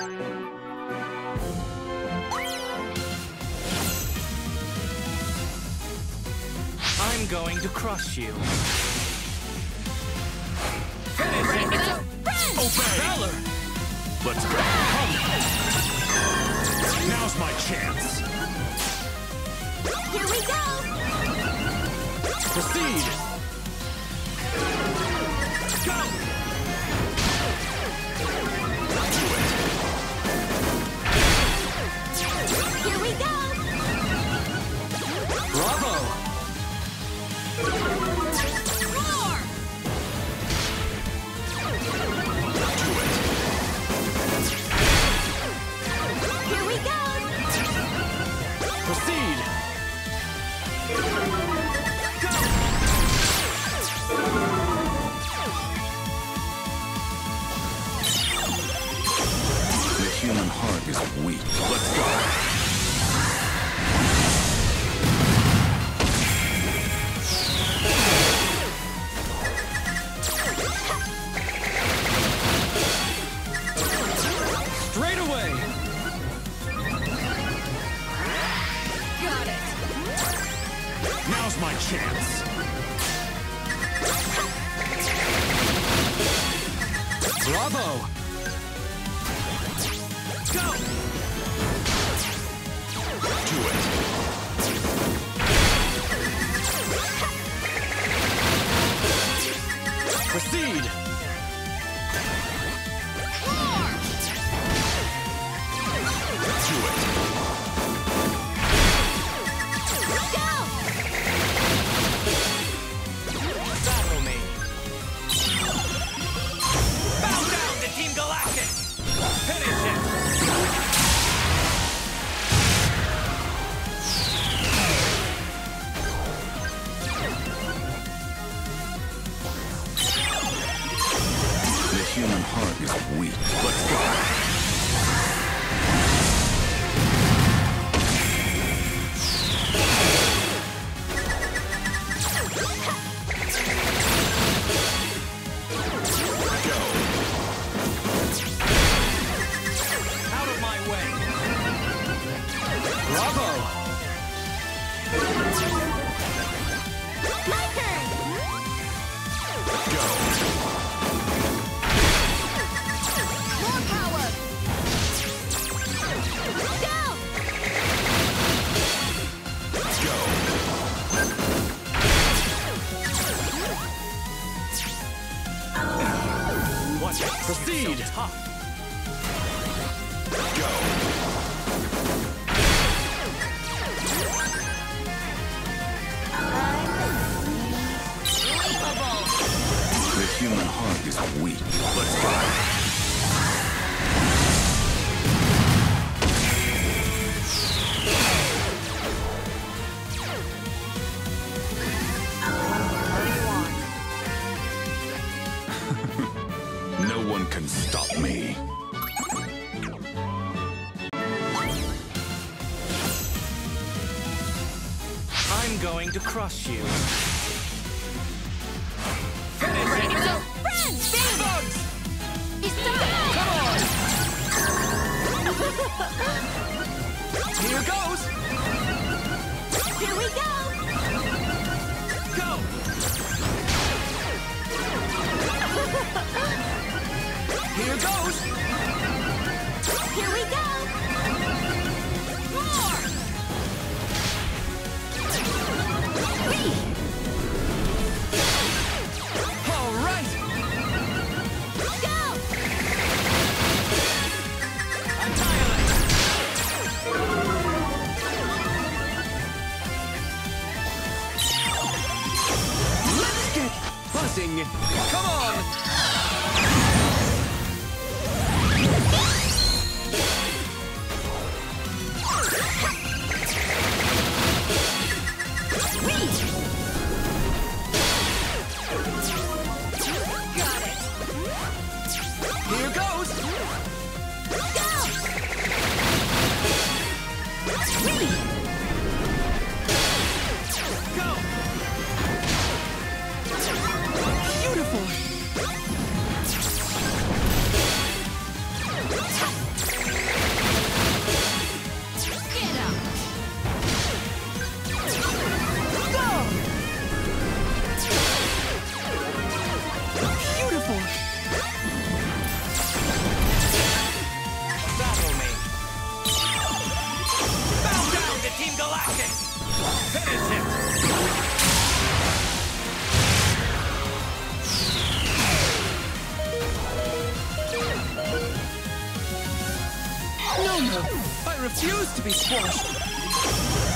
I'm going to crush you. Obey! Valor! Let's go. Now's my chance. Here we go! Proceed! Go! Now's my chance. Bravo! Heart Proceed! Go. The human heart is weak. Let's go. Can stop me. I'm going to crush you. Ready to go! Friends! Bang! Bugs! Stop! Come on! Here goes! Here we go! Go! Here goes! Refuse to be squashed.